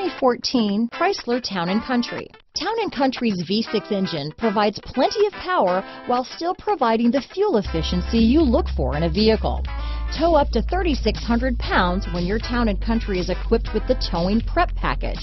2014 Chrysler Town & Country. Town & Country's V6 engine provides plenty of power while still providing the fuel efficiency you look for in a vehicle. Tow up to 3,600 pounds when your Town & Country is equipped with the Towing Prep package.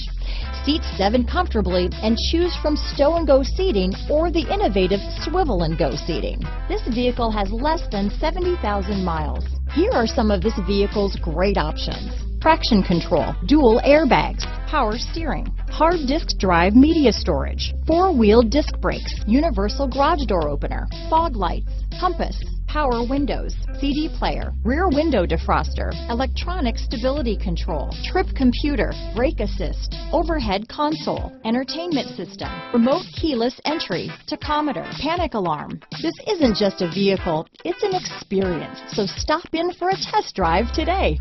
Seat seven comfortably and choose from stow and go seating or the innovative swivel and go seating. This vehicle has less than 70,000 miles. Here are some of this vehicle's great options. Traction control, dual airbags, power steering, hard disk drive media storage, four-wheel disc brakes, universal garage door opener, fog lights, compass, power windows, CD player, rear window defroster, electronic stability control, trip computer, brake assist, overhead console, entertainment system, remote keyless entry, tachometer, panic alarm. This isn't just a vehicle, it's an experience. So stop in for a test drive today.